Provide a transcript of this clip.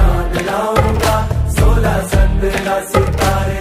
चाँद लाऊँगा सोलह चंद्र सितारे